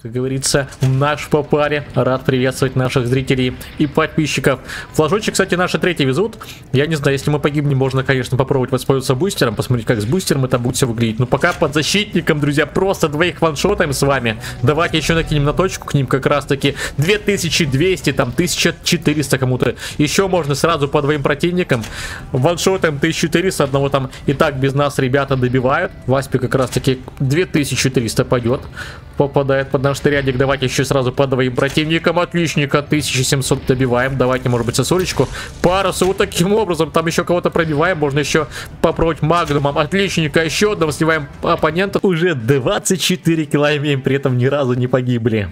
Как говорится, наш по паре. Рад приветствовать наших зрителей и подписчиков. Флажочек, кстати, наши третьи везут. Я не знаю, если мы погибнем, можно, конечно, попробовать воспользоваться бустером. Посмотреть, как с бустером это будет все выглядеть. Но пока под защитником, друзья, просто двоих ваншотаем с вами. Давайте еще накинем на точку к ним как раз таки 2200, там 1400 кому-то. Еще можно сразу по двоим противникам. Ваншотаем 1400, одного там и так без нас ребята добивают. Васпе как раз таки 2300 пойдет. Попадает под наш рядик. Давайте еще сразу по двоим противникам. Отличника 1700 добиваем. Давайте, может быть, сосулечку. Парусу вот таким образом. Там еще кого-то пробиваем. Можно еще попробовать магнумом. Отличника. Еще одного сливаем оппонента. Уже 24 кило имеем. При этом ни разу не погибли.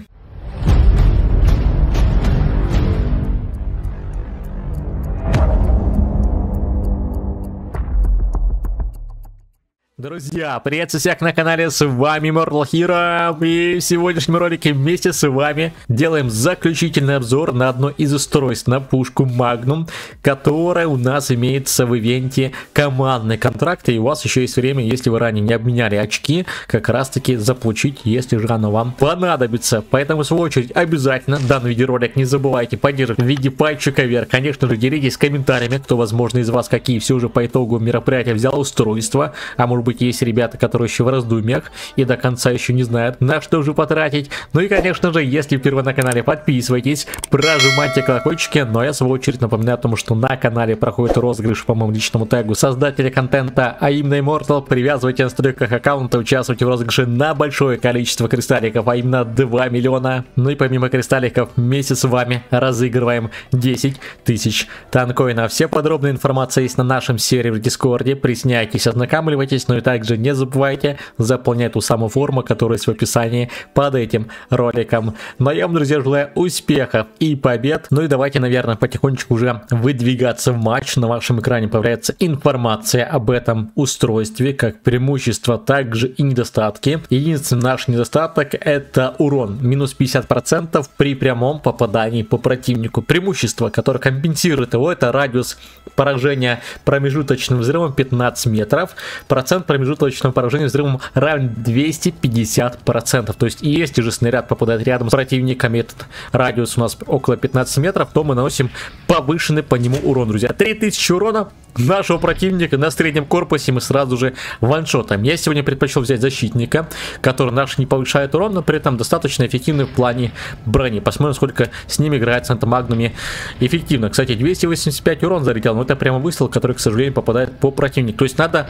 Друзья, приветствую всех на канале, с вами Mortal Hero, и в сегодняшнем ролике вместе с вами делаем заключительный обзор на одно из устройств, на пушку Magnum, которая у нас имеется в ивенте командный контракт, и у вас еще есть время, если вы ранее не обменяли очки, как раз таки заполучить, если же оно вам понадобится. Поэтому, в свою очередь, обязательно данный видеоролик не забывайте поддерживать в виде пальчика вверх. Конечно же, делитесь комментариями, кто, возможно, из вас какие все же по итогу мероприятия взял устройство, а может быть есть ребята, которые еще в раздумьях и до конца еще не знают, на что же потратить. Ну и, конечно же, если впервые на канале, подписывайтесь, прожимайте колокольчики. Но я, в свою очередь, напоминаю о том, что на канале проходит розыгрыш по моему личному тегу создателя контента, а именно Immortal. Привязывайте настройках аккаунта, участвуйте в розыгрыше на большое количество кристалликов, а именно 2 миллиона. Ну и помимо кристалликов, вместе с вами разыгрываем 10 тысяч танкоинов. Все подробная информация есть на нашем сервере Дискорде. Присняйтесь, ознакомливайтесь, ну и также не забывайте заполнять ту самую форму, которая есть в описании под этим роликом. Ну а я вам, друзья, желаю успехов и побед. Ну и давайте, наверное, потихонечку уже выдвигаться в матч. На вашем экране появляется информация об этом устройстве, как преимущества, также и недостатки. Единственный наш недостаток это урон. Минус 50% при прямом попадании по противнику. Преимущество, которое компенсирует его, это радиус поражения промежуточным взрывом 15 метров. Процент промежуточного поражения взрывом равен 250%. То есть, если же снаряд попадает рядом с противниками, этот радиус у нас около 15 метров, то мы наносим повышенный по нему урон, друзья. 3000 урона нашего противника на среднем корпусе мы сразу же ваншотаем. Я сегодня предпочел взять защитника, который наш не повышает урон, но при этом достаточно эффективный в плане брони. Посмотрим, сколько с ним играет Санта Магнуме эффективно. Кстати, 285 урон залетел, но это прямо выстрел, который, к сожалению, попадает по противнику. То есть надо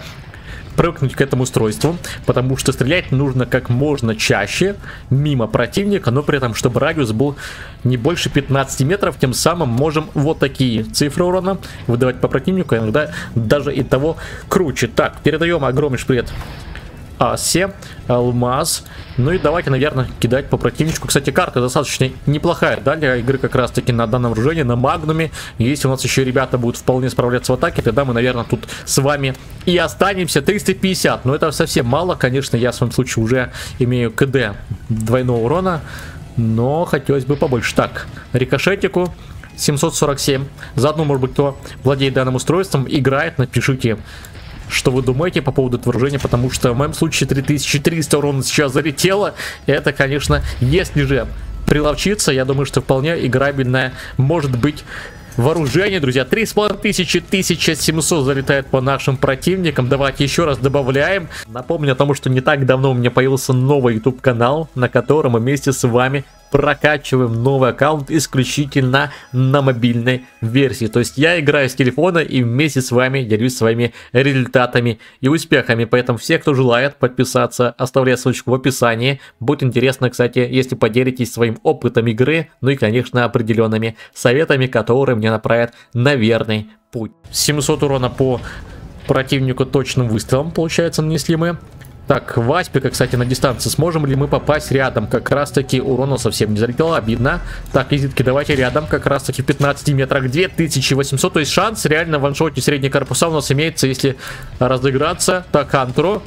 привыкнуть к этому устройству, потому что стрелять нужно как можно чаще мимо противника, но при этом, чтобы радиус был не больше 15 метров, тем самым можем вот такие цифры урона выдавать по противнику, иногда даже и того круче. Так, передаем огромный привет Асе, Алмаз. Ну и давайте, наверное, кидать по противничку. Кстати, карта достаточно неплохая, да, для игры как раз-таки на данном вооружении, на Магнуме. Если у нас еще ребята будут вполне справляться в атаке, тогда мы, наверное, тут с вами и останемся. 350, но это совсем мало, конечно, я в своем случае уже имею КД двойного урона, но хотелось бы побольше. Так, рикошетику. 747. Заодно, может быть, кто владеет данным устройством, играет, напишите что вы думаете по поводу этого вооружения, потому что в моем случае 3300 урона сейчас залетело. Это, конечно, если же приловчиться, я думаю, что вполне играбельное может быть вооружение, друзья. 3500, 1700 залетает по нашим противникам. Давайте еще раз добавляем. Напомню о том, что не так давно у меня появился новый YouTube канал, на котором мы вместе с вами прокачиваем новый аккаунт исключительно на мобильной версии. То есть я играю с телефона и вместе с вами делюсь своими результатами и успехами. Поэтому все, кто желает подписаться, оставляю ссылочку в описании. Будет интересно, кстати, если поделитесь своим опытом игры, ну и, конечно, определенными советами, которые мне направят на верный путь. 700 урона по противнику точным выстрелом, получается, нанесли мы. Так, в Аспика, кстати, на дистанции. Сможем ли мы попасть рядом? Как раз таки урона совсем не залетело, обидно. Так, визитки, давайте рядом, как раз таки в 15 метрах. 2800, то есть шанс реально ваншотить средние корпуса у нас имеется, если разыграться. Так, Антро.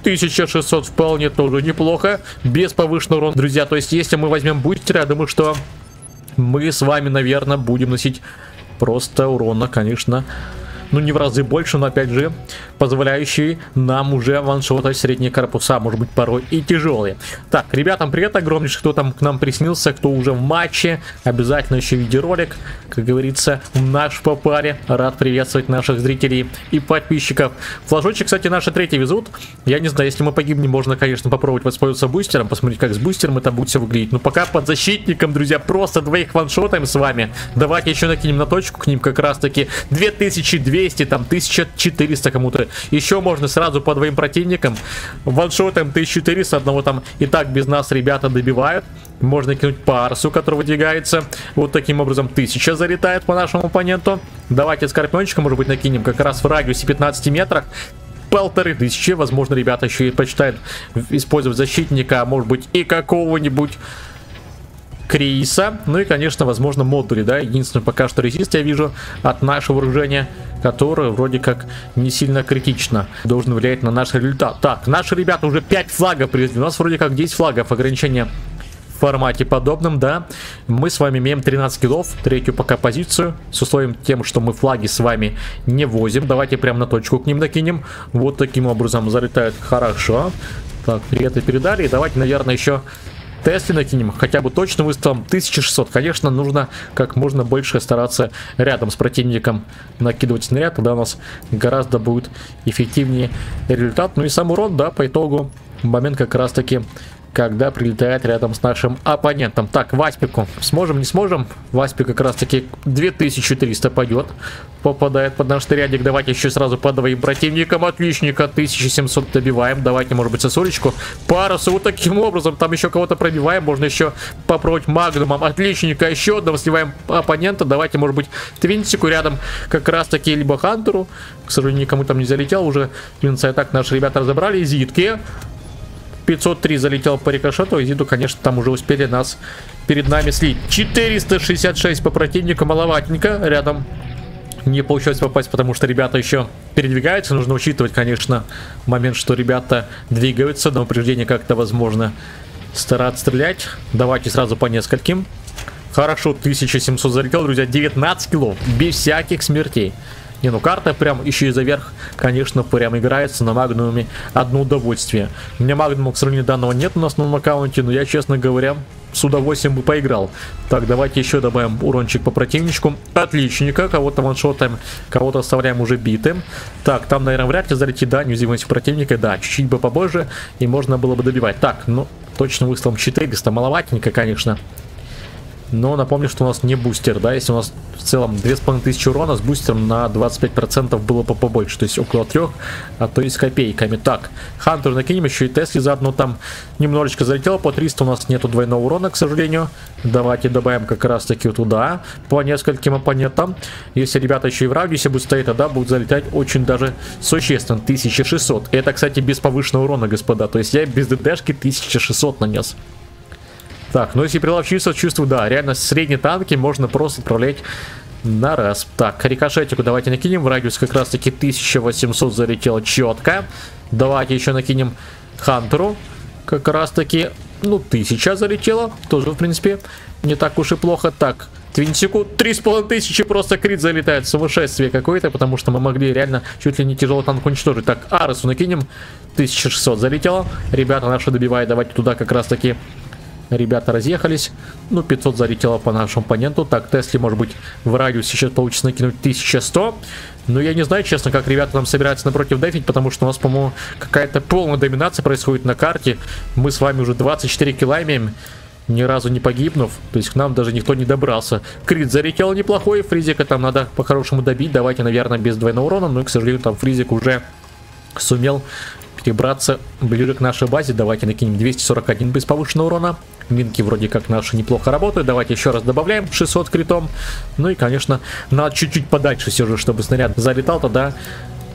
1600 вполне тоже неплохо. Без повышенного урона, друзья. То есть, если мы возьмем бустер, я думаю, что мы с вами, наверное, будем носить просто урона, конечно, ну не в разы больше, но опять же, позволяющие нам уже ваншотать средние корпуса, может быть порой и тяжелые. Так, ребятам привет огромнейший, кто там к нам приснился, кто уже в матче, обязательно еще видеоролик, как говорится, наш по паре, рад приветствовать наших зрителей и подписчиков. Флажочек, кстати, наши третьи везут, я не знаю, если мы погибнем, можно, конечно, попробовать воспользоваться бустером, посмотреть, как с бустером это будет все выглядеть, но пока под защитником, друзья, просто двоих ваншотаем с вами, давайте еще накинем на точку к ним как раз таки 2200, там 1400 кому-то. Еще можно сразу по двоим противникам. Ваншотом 1400, одного там и так без нас ребята добивают. Можно кинуть парсу, который выдвигается. Вот таким образом 1000 залетает по нашему оппоненту. Давайте скорпиончика, может быть, накинем как раз в радиусе 15 метрах полторы тысячи. Возможно, ребята еще и почитают использовать защитника, а может быть и какого-нибудь Криса. Ну и, конечно, возможно, модули, да. Единственное, пока что резист я вижу от нашего вооружения, которое вроде как не сильно критично должен влиять на наш результат. Так, наши ребята уже 5 флагов привезли. У нас вроде как 10 флагов ограничения в формате подобном, да. Мы с вами имеем 13 килов, третью пока позицию, с условием тем, что мы флаги с вами не возим. Давайте прямо на точку к ним накинем. Вот таким образом залетает хорошо. Так, приветы передали. И давайте, наверное, еще Тесли накинем, хотя бы точно выстрелом 1600. Конечно, нужно как можно больше стараться рядом с противником накидывать снаряд, тогда у нас гораздо будет эффективнее результат. Ну и сам урон, да, по итогу момент как раз таки когда прилетает рядом с нашим оппонентом. Так, Васпику. Сможем, не сможем? Васпик как раз таки 2300 пойдет. Попадает под наш рядик. Давайте еще сразу по двоим противникам. Отличника 1700 добиваем. Давайте, может быть, сосулечку. Парусу вот таким образом. Там еще кого-то пробиваем. Можно еще попробовать магнумом. Отличника. Еще одного сливаем оппонента. Давайте, может быть, твинтику рядом как раз таки либо хантеру. К сожалению, никому там не залетел. Уже Твинца и так наши ребята разобрали. Зитки. 503 залетел по рикошету. Изиду, конечно, там уже успели нас перед нами слить. 466 по противнику, маловатенько. Рядом не получилось попасть, потому что ребята еще передвигаются. Нужно учитывать, конечно, момент, что ребята двигаются. На упреждение как-то возможно стараться стрелять. Давайте сразу по нескольким. Хорошо, 1700 залетел, друзья. 19 килов, без всяких смертей. Не, ну карта прям еще и заверх, конечно, прям играется на магнуме одно удовольствие. У меня магнума, к сожалению, данного нет у нас на аккаунте, но я, честно говоря, с удовольствием бы поиграл. Так, давайте еще добавим урончик по противничку. Отличника, кого-то ваншотаем, кого-то оставляем уже битым. Так, там, наверное, вряд ли залетит, да, неуязвимость противника, да, чуть-чуть бы побольше, и можно было бы добивать. Так, ну, точно выстрелом 400, маловатенько, конечно. Но напомню, что у нас не бустер, да, если у нас в целом 2500 урона с бустером на 25% было бы побольше, то есть около 3, а то и с копейками. Так, Хантер накинем еще и Тесли заодно там немножечко залетело, по 300 у нас нету двойного урона, к сожалению. Давайте добавим как раз таки туда, по нескольким оппонентам. Если ребята еще и в радиусе будут стоять, тогда будут залетать очень даже существенно, 1600. Это, кстати, без повышенного урона, господа, то есть я без ДДшки 1600 нанес. Так, ну если приловчиться, чувствую, да, реально средние танки можно просто отправлять на раз. Так, рикошетику давайте накинем. В радиус как раз таки 1800 залетело четко. Давайте еще накинем Хантеру. Как раз таки, ну, 1000 залетело. Тоже, в принципе, не так уж и плохо. Так, Твинтику 3500 просто крит залетает. Сумасшествие какое-то, потому что мы могли реально чуть ли не тяжелый танк уничтожить. Так, Аресу накинем. 1600 залетело. Ребята наши добивают. Давайте туда как раз таки Ребята разъехались. Ну, 500 залетело по нашему оппоненту. Так, Тесли, может быть, в радиусе сейчас получится накинуть 1100. Но я не знаю, честно, как ребята нам собираются напротив дефить, потому что у нас, по-моему, какая-то полная доминация происходит на карте. Мы с вами уже 24 килла имеем, ни разу не погибнув. То есть к нам даже никто не добрался. Крит залетел неплохой, Фризика там надо по-хорошему добить. Давайте, наверное, без двойного урона. Но, к сожалению, там Фризик уже сумел перебраться ближе к нашей базе. Давайте накинем 241 без повышенного урона. Минки вроде как наши неплохо работают. Давайте еще раз добавляем 600 критом. Ну и, конечно, надо чуть-чуть подальше все же, чтобы снаряд залетал. Тогда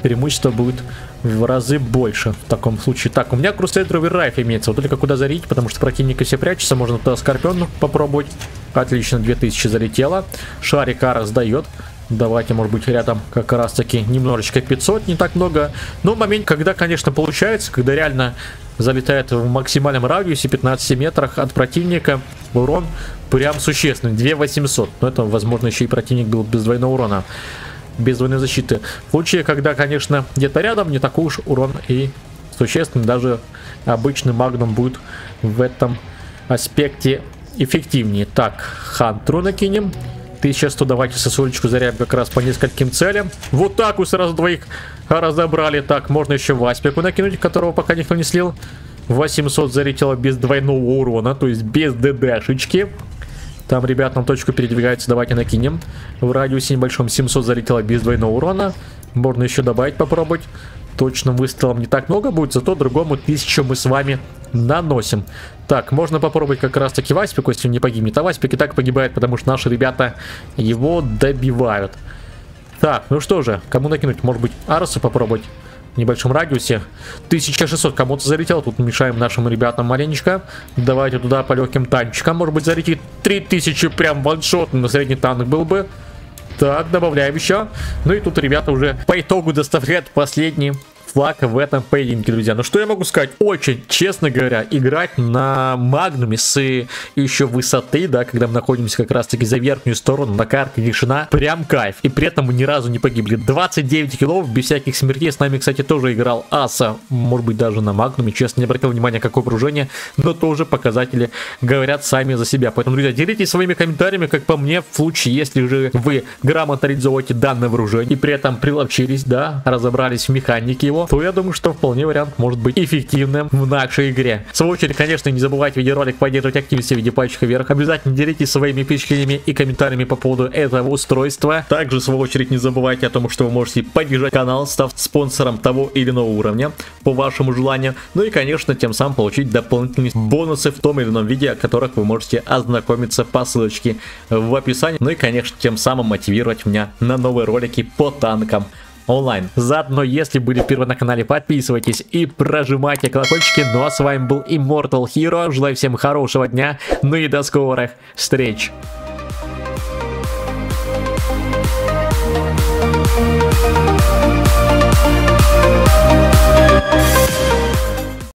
преимущество будет в разы больше в таком случае. Так, у меня Crusader Override имеется. Вот только куда зарить, потому что противники все прячутся. Можно туда Скорпион попробовать. Отлично, 2000 залетело. Шарик Ара сдает. Давайте, может быть, рядом как раз таки немножечко 500, не так много. Но момент, когда, конечно, получается, когда реально залетает в максимальном радиусе 15 метрах от противника, урон прям существенный, 2800. Но это, возможно, еще и противник был без двойного урона. без двойной защиты. В случае, когда, конечно, где-то рядом, не такой уж урон и существенный. Даже обычный магнум будет в этом аспекте эффективнее. Так, хантру накинем. 1100 давайте сосулечку заряем как раз по нескольким целям. Вот так вот сразу двоих разобрали. Так, можно еще Васпику накинуть, которого пока никто не слил. 800 залетело без двойного урона, то есть без ДДшечки. Там ребят на точку передвигаются, давайте накинем. В радиусе небольшом 700 залетело без двойного урона. Можно еще добавить попробовать. Точным выстрелом не так много будет, зато другому 1000 мы с вами наносим. Так, можно попробовать как раз таки Васпику, если он не погибнет. А Васпик и так погибает, потому что наши ребята его добивают. Так, ну что же, кому накинуть? Может быть, Арсу попробовать? В небольшом радиусе. 1600 кому-то залетел. Тут мешаем нашим ребятам маленечко. Давайте туда по легким танчикам. Может быть, залетит 3000 прям ваншот на средний танк был бы. Так, добавляем еще. Ну и тут ребята уже по итогу доставляют последний флаг в этом поединке, друзья. Но что я могу сказать? Очень, честно говоря, играть на Магнуме с еще высоты, да, когда мы находимся как раз-таки за верхнюю сторону на карте тишина, прям кайф. И при этом мы ни разу не погибли. 29 киллов без всяких смертей. С нами, кстати, тоже играл Аса, может быть, даже на Магнуме. Честно, не обратил внимания, какое вооружение, но тоже показатели говорят сами за себя. Поэтому, друзья, делитесь своими комментариями, как по мне, в случае, если же вы грамотно реализовываете данное вооружение и при этом приловчились, да, разобрались в механике его, то я думаю, что вполне вариант может быть эффективным в нашей игре. В свою очередь, конечно, не забывайте видеоролик поддерживать активность в виде пальчика вверх. Обязательно делитесь своими впечатлениями и комментариями по поводу этого устройства. Также, в свою очередь, не забывайте о том, что вы можете поддержать канал, став спонсором того или иного уровня по вашему желанию. Ну и, конечно, тем самым получить дополнительные бонусы в том или ином виде, о которых вы можете ознакомиться по ссылочке в описании. Ну и, конечно, тем самым мотивировать меня на новые ролики по танкам онлайн. Заодно, если были первые на канале, подписывайтесь и прожимайте колокольчики. Ну а с вами был Immortal Hero. Желаю всем хорошего дня. Ну и до скорых встреч.